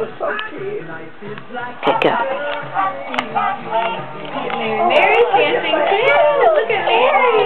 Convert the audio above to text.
was so cute. Okay, go. Mary's dancing too. Look at Mary.